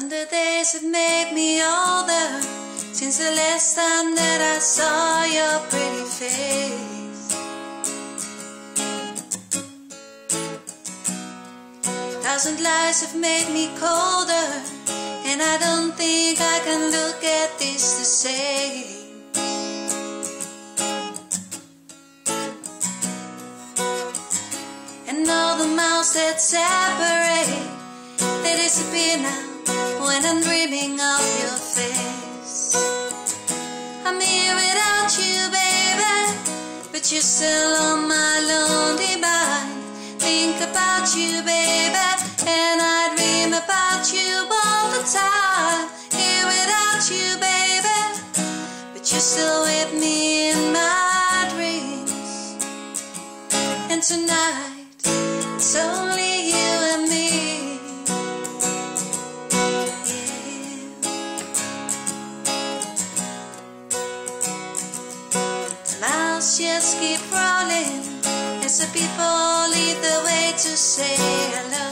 the days have made me older since the last time that I saw your pretty face. Thousand lies have made me colder, and I don't think I can look at this the same. And all the miles that separate, they disappear now when I'm dreaming of your face. I'm here without you, baby, but you're still on my lonely mind. Think about you, baby, and I dream about you all the time. Here without you, baby, but you're still with me in my dreams. And tonight, it's just keep rolling as the people lead the way to say hello.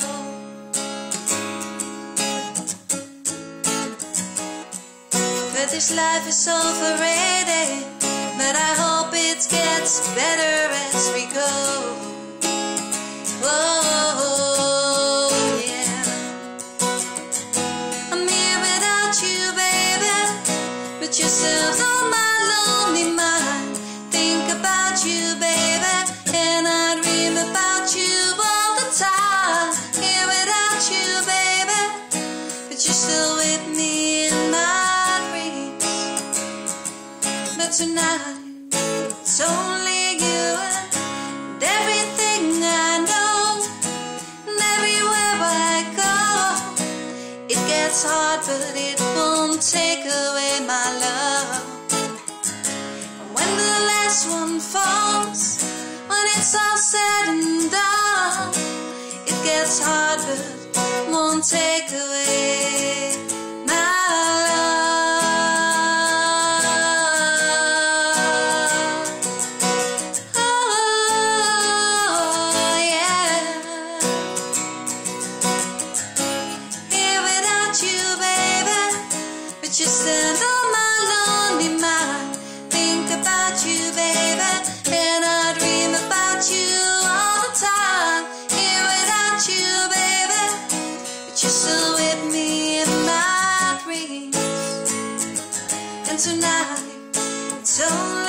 But this life is overrated, but I hope it gets better as we go. Oh, yeah. I'm here without you, baby, but you're still on my you, baby, and I dream about you all the time. Here without you, baby, but you're still with me in my dreams. But tonight, it's only you and everything I know, and everywhere I go. It gets hard, but it won't take away my love. And when the last one falls, it gets hard, but won't take away tonight.